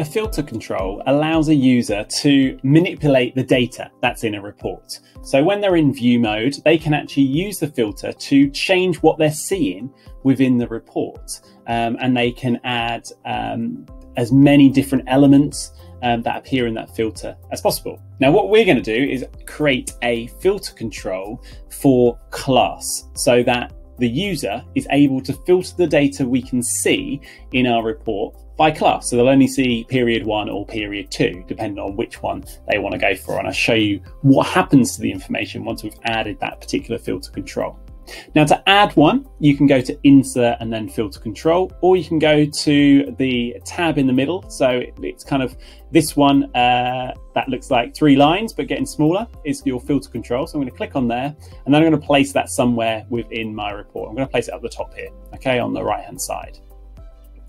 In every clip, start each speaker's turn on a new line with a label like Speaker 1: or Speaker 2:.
Speaker 1: A filter control allows a user to manipulate the data that's in a report. So when they're in view mode, they can actually use the filter to change what they're seeing within the report. Um, and they can add um, as many different elements um, that appear in that filter as possible. Now, what we're going to do is create a filter control for class so that the user is able to filter the data we can see in our report by class. So they'll only see period one or period two, depending on which one they want to go for. And I'll show you what happens to the information once we've added that particular filter control. Now to add one, you can go to insert and then filter control, or you can go to the tab in the middle. So it's kind of this one uh, that looks like three lines, but getting smaller is your filter control. So I'm going to click on there and then I'm going to place that somewhere within my report. I'm going to place it up the top here, okay, on the right hand side.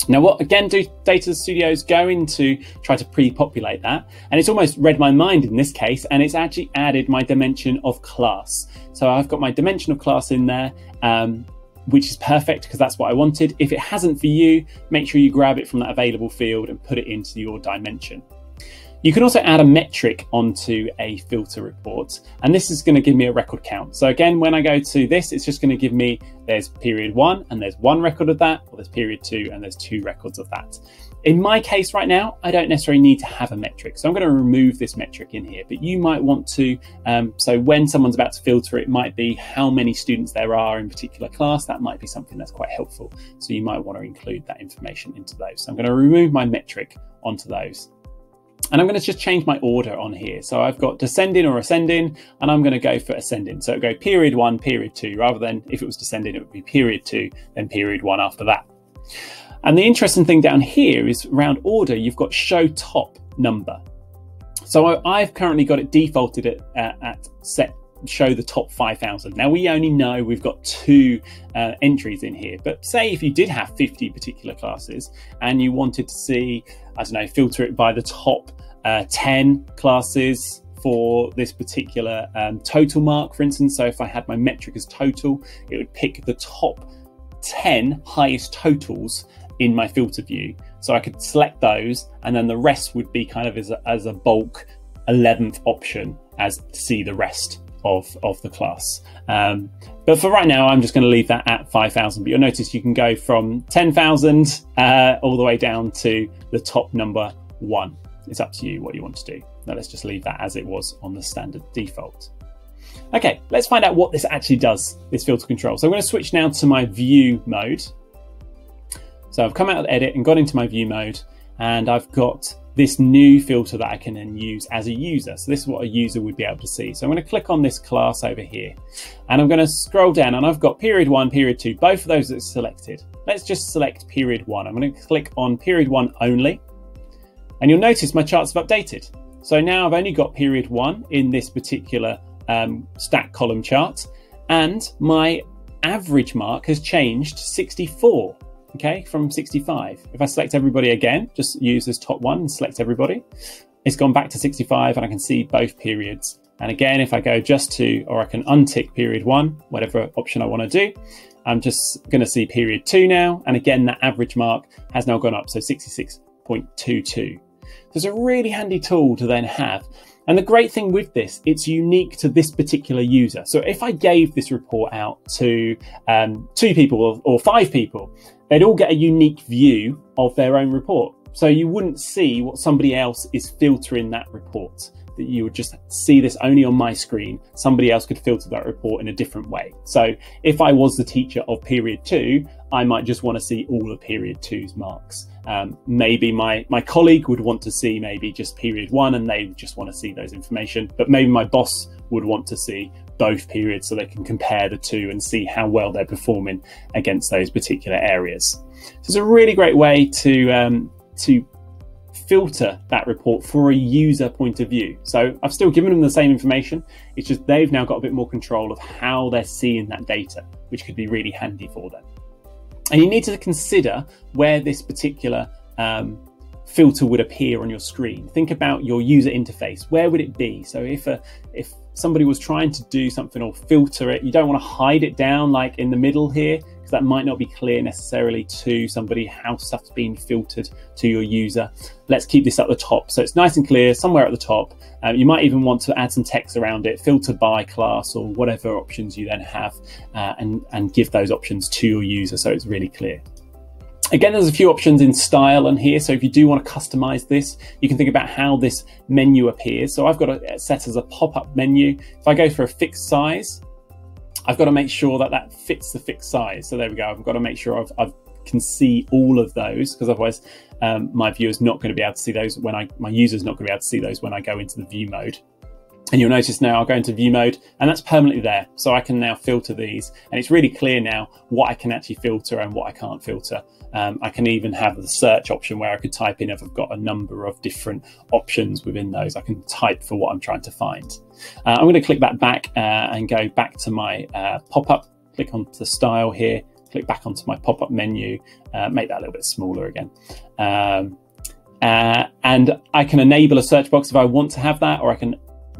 Speaker 1: Now, what again do Data Studio's going to try to pre-populate that? And it's almost read my mind in this case, and it's actually added my dimension of class. So I've got my dimension of class in there, um, which is perfect because that's what I wanted. If it hasn't for you, make sure you grab it from that available field and put it into your dimension. You can also add a metric onto a filter report, and this is going to give me a record count. So again, when I go to this, it's just going to give me there's period one and there's one record of that, or there's period two and there's two records of that. In my case right now, I don't necessarily need to have a metric. So I'm going to remove this metric in here, but you might want to. Um, so when someone's about to filter, it might be how many students there are in particular class. That might be something that's quite helpful. So you might want to include that information into those. So I'm going to remove my metric onto those. And I'm going to just change my order on here. So I've got descending or ascending, and I'm going to go for ascending. So go period one, period two, rather than if it was descending, it would be period two, then period one after that. And the interesting thing down here is around order, you've got show top number. So I've currently got it defaulted at, at, at set show the top 5,000. Now we only know we've got two uh, entries in here, but say if you did have 50 particular classes and you wanted to see, I don't know, filter it by the top uh, 10 classes for this particular um, total mark, for instance. So if I had my metric as total, it would pick the top 10 highest totals in my filter view. So I could select those and then the rest would be kind of as a, as a bulk 11th option as to see the rest of, of the class. Um, but for right now, I'm just going to leave that at 5,000. But you'll notice you can go from 10,000 uh, all the way down to the top number one. It's up to you what you want to do. Now let's just leave that as it was on the standard default. Okay, let's find out what this actually does, this filter control. So I'm going to switch now to my view mode. So I've come out of edit and got into my view mode and I've got this new filter that I can then use as a user. So this is what a user would be able to see. So I'm going to click on this class over here and I'm going to scroll down and I've got period one, period two, both of those are selected. Let's just select period one. I'm going to click on period one only and you'll notice my charts have updated. So now I've only got period one in this particular um, stack column chart and my average mark has changed to 64 okay, from 65. If I select everybody again, just use this top one and select everybody, it's gone back to 65 and I can see both periods. And again, if I go just to, or I can untick period one, whatever option I want to do, I'm just going to see period two now. And again, that average mark has now gone up, so 66.22. So it's a really handy tool to then have. And the great thing with this, it's unique to this particular user. So if I gave this report out to um, two people or, or five people, they'd all get a unique view of their own report. So you wouldn't see what somebody else is filtering that report. That you would just see this only on my screen. Somebody else could filter that report in a different way. So if I was the teacher of period two, I might just want to see all of period two's marks. Um, maybe my my colleague would want to see maybe just period one, and they just want to see those information. But maybe my boss would want to see both periods so they can compare the two and see how well they're performing against those particular areas. So it's a really great way to um, to filter that report for a user point of view. So I've still given them the same information. It's just they've now got a bit more control of how they're seeing that data, which could be really handy for them. And you need to consider where this particular um, filter would appear on your screen. Think about your user interface. Where would it be? So if a, if somebody was trying to do something or filter it, you don't want to hide it down like in the middle here, because that might not be clear necessarily to somebody how stuff's being filtered to your user. Let's keep this at the top. So it's nice and clear somewhere at the top. Um, you might even want to add some text around it, filter by class or whatever options you then have, uh, and, and give those options to your user so it's really clear. Again, there's a few options in style on here. So if you do want to customize this, you can think about how this menu appears. So I've got it set as a pop-up menu. If I go for a fixed size, I've got to make sure that that fits the fixed size. So there we go. I've got to make sure I've, I've can see all of those because otherwise um, my viewer's not going to be able to see those when I, my user's not going to be able to see those when I go into the view mode. And you'll notice now I'll go into view mode and that's permanently there. So I can now filter these and it's really clear now what I can actually filter and what I can't filter. Um, I can even have the search option where I could type in if I've got a number of different options within those. I can type for what I'm trying to find. Uh, I'm going to click that back uh, and go back to my uh, pop-up, click on the style here, click back onto my pop-up menu, uh, make that a little bit smaller again. Um, uh, and I can enable a search box if I want to have that, or I can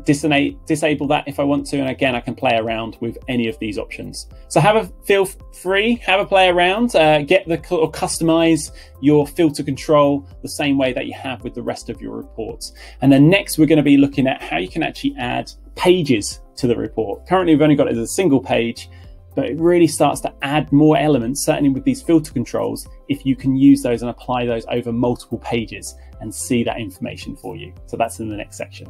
Speaker 1: disable that if I want to. And again, I can play around with any of these options. So have a feel free, have a play around, uh, get the or customize your filter control the same way that you have with the rest of your reports. And then next, we're going to be looking at how you can actually add pages to the report. Currently, we've only got it as a single page, but it really starts to add more elements, certainly with these filter controls, if you can use those and apply those over multiple pages and see that information for you. So that's in the next section.